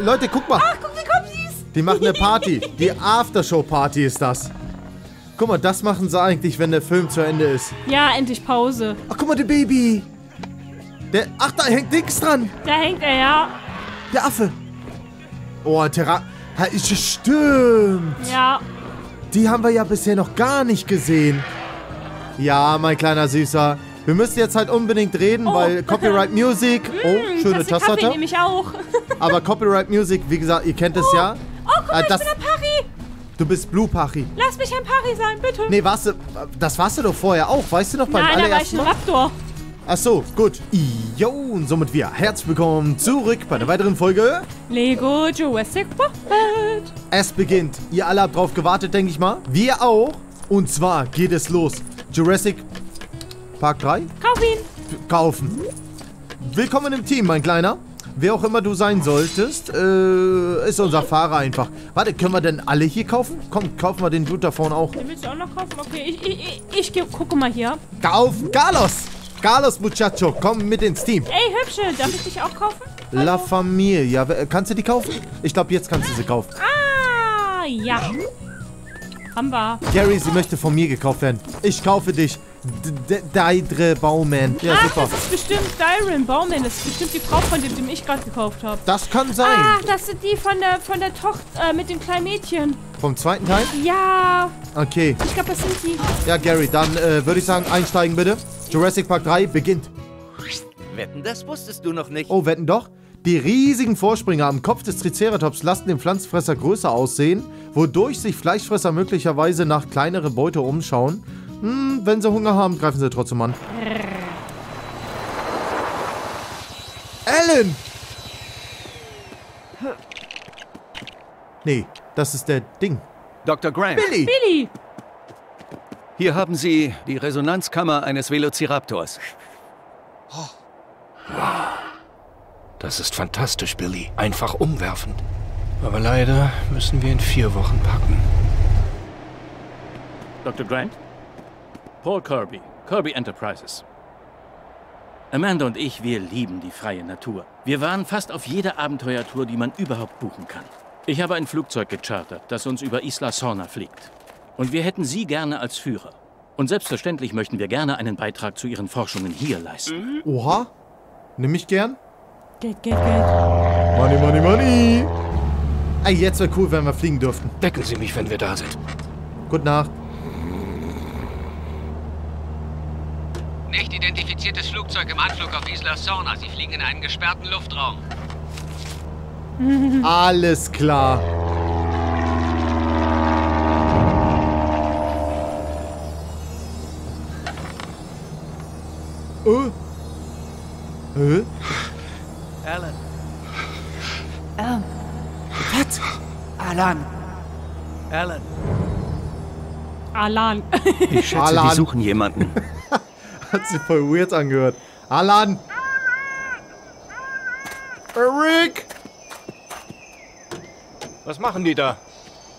Leute, guck mal. Ach, guck, wie kommt sie's? Die machen eine Party. Die Aftershow-Party ist das. Guck mal, das machen sie eigentlich, wenn der Film zu Ende ist. Ja, endlich Pause. Ach, guck mal, der Baby. Der, ach, da hängt Dings dran. Da hängt er, ja. Der Affe. Oh, Terra... Ha, ist stimmt. Ja. Die haben wir ja bisher noch gar nicht gesehen. Ja, mein kleiner Süßer. Wir müssen jetzt halt unbedingt reden, Oh. weil Copyright Music... Oh, Hm, schöne Tasse Tasse. nehme ich auch. Aber Copyright Music, wie gesagt, ihr kennt es ja. Oh, guck mal, Äh, ich das- bin ein Pari. Du bist Blue Pachi. Lass mich ein Pari sein, bitte. Nee, warst du... Das warst du doch vorher auch, weißt du noch, beim Nein, da war ich allerersten ein? Raptor. Ach so, gut. Jo, und somit wir. Herzlich willkommen zurück bei einer weiteren Folge. Lego Jurassic World. Es beginnt. Ihr alle habt drauf gewartet, denke ich mal. Wir auch. Und zwar geht es los. Jurassic Park 3 Kauf ihn. kaufen. Willkommen im Team, mein Kleiner. Wer auch immer du sein solltest, äh, ist unser Fahrer einfach. Warte, können wir denn alle hier kaufen? Komm, kaufen wir den Dude da vorne auch. Den willst du auch noch kaufen? Okay, ich, ich, ich, ich gucke mal hier. Kaufen, Carlos! Carlos, Muchacho, komm mit ins Team. Ey, Hübsche, darf ich dich auch kaufen? La Familia. Kannst du die kaufen? Ich glaube, jetzt kannst du sie kaufen. Ah, ja. Wir. Gary, sie möchte von mir gekauft werden. Ich kaufe dich. D- D- Deidre Baumann. Ja, Ach, super. das ist bestimmt Dyron Bauman. Das ist bestimmt die Frau von dem, dem ich gerade gekauft habe. Das kann sein. Ach, das sind die von der von der Tochter äh, mit dem kleinen Mädchen. Vom zweiten Teil? Ja, Okay. ich glaube, das sind die. Ja, Gary, dann äh, würde ich sagen, einsteigen bitte. Jurassic Park 3 beginnt. Wetten, das wusstest du noch nicht. Oh, wetten doch? Die riesigen Vorspringer am Kopf des Triceratops lassen den Pflanzenfresser größer aussehen, wodurch sich Fleischfresser möglicherweise nach kleinere Beute umschauen. Hm, wenn sie Hunger haben, greifen sie trotzdem an. Alan! Nee, das ist der Ding. Dr. Grant, Billy! Billy. hier haben Sie die Resonanzkammer eines Velociraptors. Das ist fantastisch, Billy. Einfach umwerfend. Aber leider müssen wir in vier Wochen packen. Dr. Grant? Paul Kirby, Kirby Enterprises. Amanda und ich, wir lieben die freie Natur. Wir waren fast auf jeder Abenteuertour, die man überhaupt buchen kann. Ich habe ein Flugzeug gechartert, das uns über Isla Sorna fliegt. Und wir hätten Sie gerne als Führer. Und selbstverständlich möchten wir gerne einen Beitrag zu Ihren Forschungen hier leisten. Oha. Nimm ich gern. Geld, Geld, Geld. Money, money, money. Ey, jetzt wäre cool, wenn wir fliegen dürften. Decken Sie mich, wenn wir da sind. Gute Nacht. Nicht identifiziertes Flugzeug im Anflug auf Isla Sorna. Sie fliegen in einen gesperrten Luftraum. Alles klar. Alan. Alan. Alan. Ich schätze, Alan. die suchen jemanden. Hat sich voll weird angehört. Alan! Eric! Was machen die da?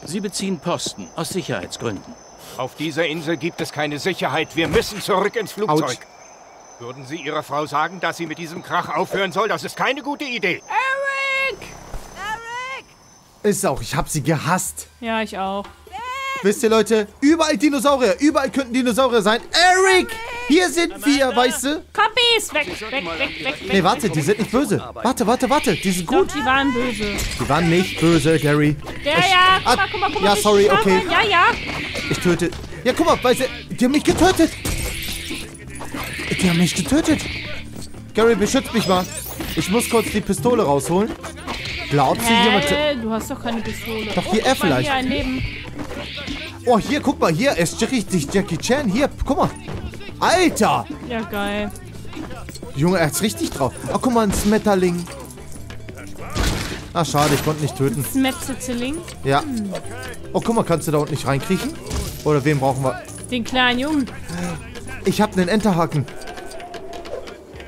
Sie beziehen Posten aus Sicherheitsgründen. Auf dieser Insel gibt es keine Sicherheit. Wir müssen zurück ins Flugzeug. Autsch. Würden Sie Ihrer Frau sagen, dass sie mit diesem Krach aufhören soll? Das ist keine gute Idee. Ist auch, ich hab sie gehasst. ja, ich auch. Wisst ihr, Leute, überall Dinosaurier, überall könnten Dinosaurier sein. Eric! Hier sind wir, weißt du? Copies! Weg, weg, weg, weg, weg. Nee, warte, die sind nicht böse. Warte, warte, warte, die sind Doch, gut. die waren böse. Die waren nicht böse, Gary. Ja, ja, guck Ah, mal, guck mal, guck mal. ja, sorry, okay. Ja, ja. Ich töte. Ja, guck mal, weißt du, die haben mich getötet. Die haben mich getötet. Gary, beschütz mich mal. Ich muss kurz die Pistole rausholen. Glaubt sie jemand... Hä? Du hast doch keine Pistole. Doch, hier, guck er mal, vielleicht. Hier ein Leben. Oh, hier, guck mal, hier, er ist richtig Jackie Chan. Hier, guck mal. Alter! Ja, geil. Junge, er ist richtig drauf. Oh, guck mal, ein Smetterling. Ah, schade, ich konnte nicht töten. Smetzeling. Ja. Oh, guck mal, kannst du da unten nicht reinkriechen? Oder wen brauchen wir? Den kleinen Jungen. Ich habe einen Enterhaken.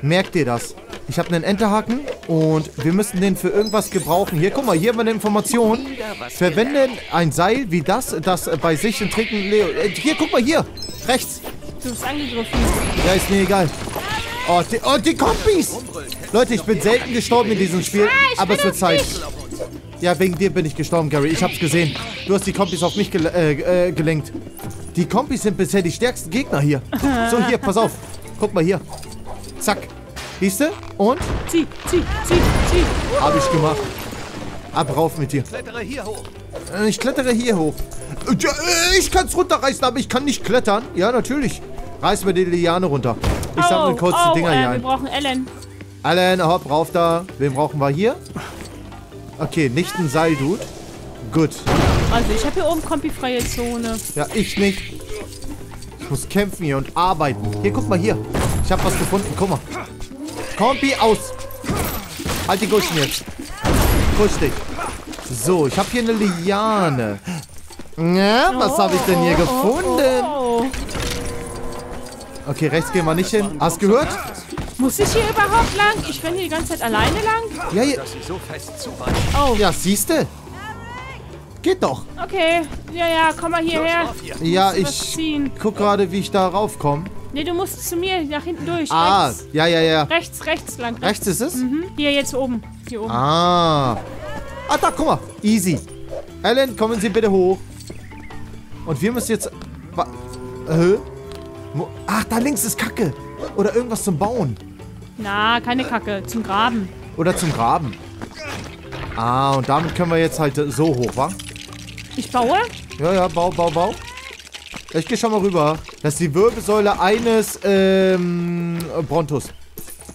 Merkt ihr das? Ich habe einen Enterhaken und wir müssen den für irgendwas gebrauchen. Hier, guck mal, hier haben wir eine Information. Verwende ein Seil wie das, das bei sich in Trinken... Leo, äh, hier, guck mal, hier. Rechts. Du bist angegriffen. Ja, ist mir egal. Oh, die, oh, die Kompis! Leute, ich bin selten gestorben in diesem Spiel, Ah, aber es wird Zeit. Ja, wegen dir bin ich gestorben, Gary. Ich hab's gesehen. Du hast die Kompis auf mich gel äh, äh, gelenkt. Die Kompis sind bisher die stärksten Gegner hier. So, hier, pass auf. Guck mal hier. Zack. Siehst du? Und? Zieh, zieh, zieh, zieh. Hab ich gemacht. Ab rauf mit dir. Klettere hier hoch. Äh, Ich klettere hier hoch. Äh, äh, Ich kann's runterreißen, aber ich kann nicht klettern. Ja, natürlich. Reiß mir die Liane runter. Ich sammle kurz oh, die Dinger äh, hier Wir ein. brauchen Ellen. Allen, hopp, rauf da. Wen brauchen wir hier? Okay, nicht ein Seildude. Gut. Also ich habe hier oben kompifreie Zone. Ja, ich nicht. Ich muss kämpfen hier und arbeiten. Hier, guck mal hier. Ich habe was gefunden. Guck mal. Kompi aus. Halt die Guschen jetzt. Gusch dich. So, ich habe hier eine Liane. Ja, was habe ich denn hier gefunden? Oh, oh. Okay, rechts gehen wir nicht hin. Hast gehört? Muss ich hier überhaupt lang? Ich renn hier die ganze Zeit alleine lang? Ja, ja. Oh, ja siehste. Geht doch. okay. Ja, ja, komm mal hierher. Ja, du ich guck gerade, wie ich da raufkomme. Nee, du musst zu mir nach hinten durch. Ah, Rechts, ja, ja, ja. rechts, rechts lang. Rechts ist es? Mhm. Hier, jetzt oben. Hier oben. Ah. Ah, da, guck mal. Easy. Ellen, kommen Sie bitte hoch. Und wir müssen jetzt... Mo- Ach, da links ist Kacke. Oder irgendwas zum Bauen. Na, keine Kacke. Zum Graben. Oder zum Graben. Ah, und damit können wir jetzt halt äh, so hoch, wa? Ich baue? Ja, ja, bau, bau, bau. Ich geh schon mal rüber. Das ist die Wirbelsäule eines, ähm, Brontos.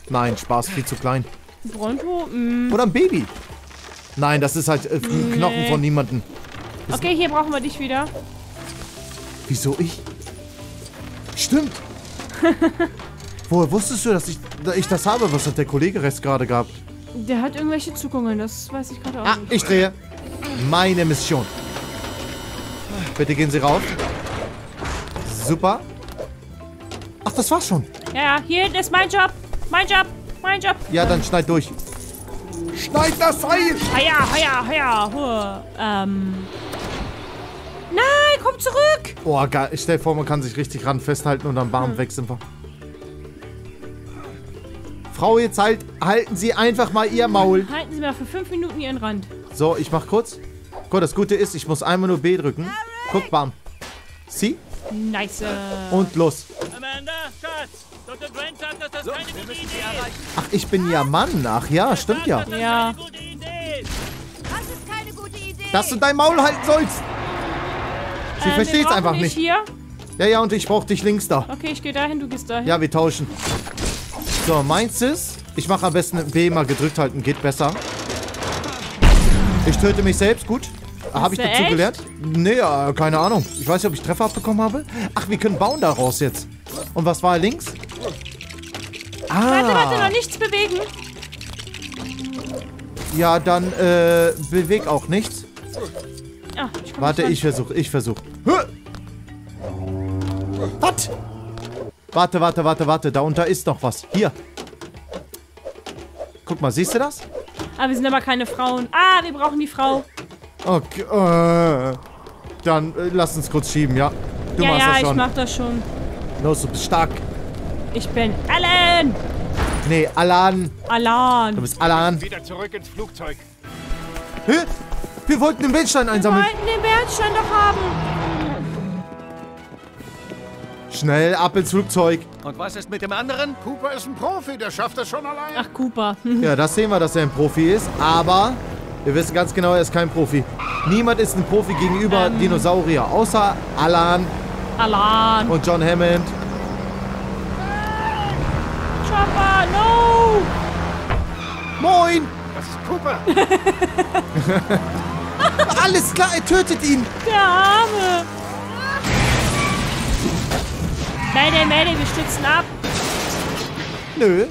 Nein, Spaß, viel zu klein. Bronto? Mm. Oder ein Baby. Nein, das ist halt äh, ein Knochen von niemandem. Okay, hier brauchen wir dich wieder. Wieso ich? Stimmt. Woher wusstest du, dass ich, dass ich das habe? Was hat der Kollege Rest gerade gehabt? Der hat irgendwelche Zuckungen, das weiß ich gerade auch Ah, nicht. ich drehe. Meine Mission. Bitte gehen Sie rauf. Super. Ach, das war's schon. Ja, ja, hier ist mein Job. Mein Job. Mein Job. Ja, dann schneid durch. Schneid das Seil! Heia, heia, heia. Ähm. Nein, komm zurück. Boah, geil. Ich stell vor, man kann sich richtig ran festhalten und am Barm Hm. weg sind wir. Frau, jetzt halt, halten Sie einfach mal Ihr Maul. Halten Sie mal für fünf Minuten Ihren Rand. So, ich mach kurz. Guck, das Gute ist, ich muss einmal nur B drücken. Guck, bam. Sie Nice. und los. Amanda, Schatz! Dr. Brent sagt, dass das keine gute Idee ist. Ach, ich bin ja Mann. Ach ja, stimmt ja. Ja. Gute Idee. Das ist keine gute Idee. Dass du dein Maul halten sollst. Sie Ähm, versteht's brauchen einfach nicht. hier. Ja, ja, und ich brauch dich links da. Okay, ich gehe dahin, du gehst dahin. Ja, wir tauschen. So, meins ist, ich mache am besten B mal gedrückt halten, geht besser. Ich töte mich selbst, gut. Habe ich dazu echt? gelernt? Nee, äh, keine Ahnung. Ich weiß nicht, ob ich Treffer abbekommen habe. Ach, wir können bauen daraus jetzt. Und was war links? Ah, Warte, warte, noch nichts bewegen. ja, dann äh, beweg auch nichts. Ah, ich Warte, nicht ich versuch, ich versuch. Hö! Was? Warte, warte, warte, warte. Da unter ist noch was. Hier. Guck mal, siehst du das? Ah, wir sind aber keine Frauen. Ah, wir brauchen die Frau. Okay, äh, dann äh, lass uns kurz schieben, ja. Du ja, machst ja, das ich schon. mach das schon. Los, du bist stark. Ich bin Alan. Nee, Alan. Du Alan. bist Alan. Wieder zurück ins Flugzeug. Hä? Wir wollten den Wir einsammeln. wollten den Bernstein doch haben. Schnell, ab ins Flugzeug. Und was ist mit dem anderen? Cooper ist ein Profi, der schafft das schon allein. Ach, Cooper. Ja, das sehen wir, dass er ein Profi ist. Aber wir wissen ganz genau, er ist kein Profi. Niemand ist ein Profi gegenüber Ähm. Dinosaurier. Außer Alan Alan. und John Hammond. Chopper, no. Moin! Das ist Cooper. Alles klar, er tötet ihn. Der Arme. Mayday, Mayday, wir stützen ab. Nö.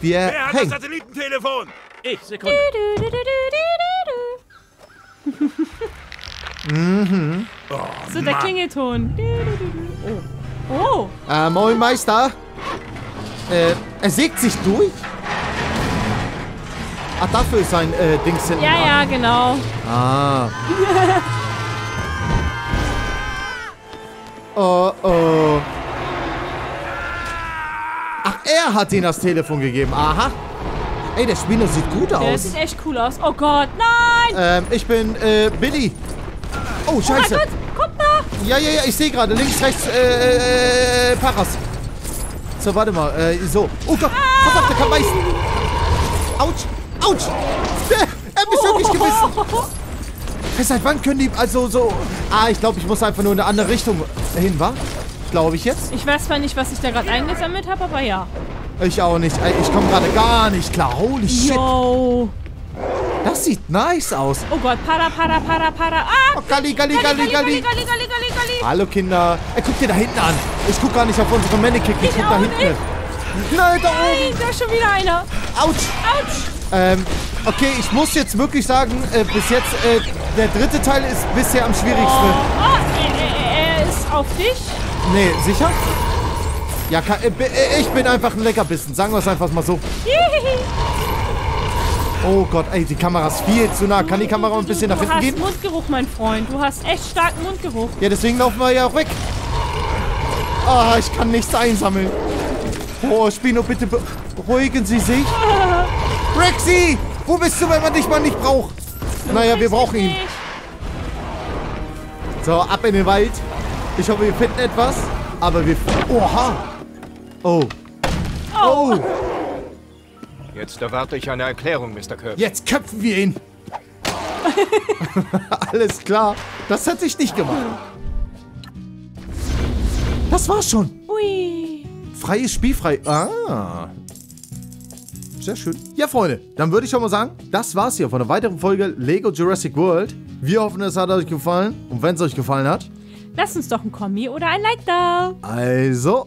Wir Wer hat das. Satellitentelefon? Ich, Sekunde. Du, du, du, du, du, du. Mhm. so, der Klingelton. Du, du, du, du. Oh. Oh. Äh, moin, Meister. Äh, er sägt sich durch? Ach, dafür ist sein äh, Dings hinten Ja, ja, genau. Ah. oh, oh. Ach, er hat ihm das Telefon gegeben. Aha. Ey, der Spino sieht gut Der aus. sieht echt cool aus. Oh Gott, nein! Ähm, ich bin, äh, Billy. Oh, Oh mein scheiße. Gott, kommt da! Ja, ja, ja, ich sehe gerade. Links, rechts, äh, äh, Paras. So, warte mal. Äh, so. Oh Gott, pass auf, der kann beißen. Autsch, autsch. Er hat mich wirklich gebissen. Seit wann können die, also so... Ah, ich glaube, ich muss einfach nur in eine andere Richtung hin, wa? Glaube ich jetzt. Ich weiß zwar nicht, was ich da gerade eingesammelt habe, aber ja. Ich auch nicht. Ich komme gerade gar nicht klar. Holy shit. Yo. Das sieht nice aus. Oh Gott, para, para, para, para. Ah! Oh, Galli, Galli, Galli, Galli, Galli. Galli, Galli, Galli, Galli. Hallo, Kinder. Ey, guck dir da hinten an. Ich guck gar nicht auf unsere Mannequin. Ich, Ich guck da hinten. nicht. Nein, da oben. Nein, da ist schon wieder einer. Autsch. Autsch. Ähm, okay, ich muss jetzt wirklich sagen, äh, bis jetzt, äh, der dritte Teil ist bisher am schwierigsten. Oh, er, er, er ist auf dich. Nee, sicher? Ja, kann, äh, äh, ich bin einfach ein Leckerbissen. Sagen wir es einfach mal so. Oh Gott, ey, die Kamera ist viel zu nah. Kann die Kamera ein bisschen nach Du hinten hast gehen? Mundgeruch, mein Freund. Du hast echt starken Mundgeruch. Ja, deswegen laufen wir ja auch weg. Ah, ich kann nichts einsammeln. Oh, Spino, bitte beruhigen Sie sich. Rexy, wo bist du, wenn man dich mal nicht braucht? Naja, wir brauchen ihn. So, ab in den Wald. Ich hoffe, wir finden etwas. Aber wir... Oha. Oh. Oh. Jetzt erwarte ich eine Erklärung, Mr. Kirby. Jetzt köpfen wir ihn. Alles klar. Das hat sich nicht gemacht. Das war's schon. Ui. Freies Spielfrei. Ah. Sehr schön. Ja, Freunde, dann würde ich schon mal sagen, das war's hier von einer weiteren Folge Lego Jurassic World. Wir hoffen, es hat euch gefallen. Und wenn es euch gefallen hat, Lasst uns doch ein Kommi oder ein Like da. also,